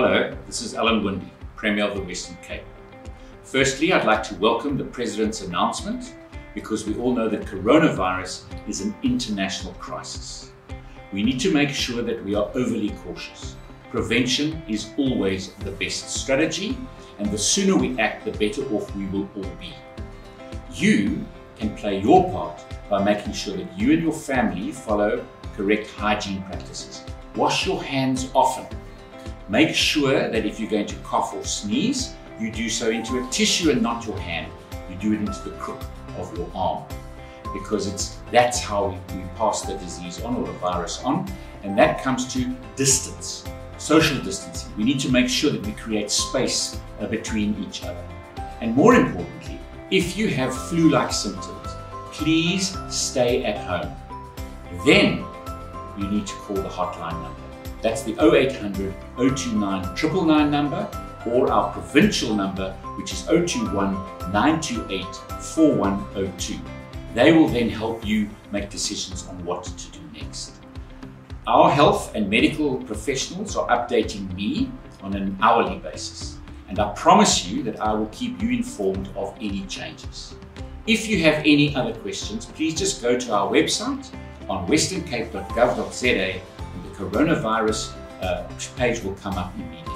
Hello, this is Alan Winde, Premier of the Western Cape. Firstly, I'd like to welcome the President's announcement because we all know that coronavirus is an international crisis. We need to make sure that we are overly cautious. Prevention is always the best strategy, and the sooner we act, the better off we will all be. You can play your part by making sure that you and your family follow correct hygiene practices. Wash your hands often. Make sure that if you're going to cough or sneeze, you do so into a tissue and not your hand. You do it into the crook of your arm. Because it's that's how we, pass the disease on or the virus on and that comes to distance social distancing. We need to make sure that we create space uh, between each other. And more importantly if you have flu-like symptoms please stay at home. Then you need to call the hotline number that's the 0800 029 999 number or our provincial number, which is 021 928 4102. They will then help you make decisions on what to do next. Our health and medical professionals are updating me on an hourly basis, and I promise you that I will keep you informed of any changes. If you have any other questions, please just go to our website on westerncape.gov.za coronavirus uh, page will come up immediately.